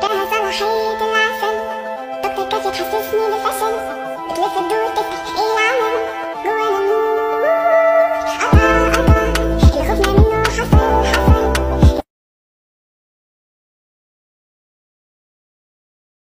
ده صلاحية العسل طاقتك تحسسني بالفشل بتلف الدور؟ تكتك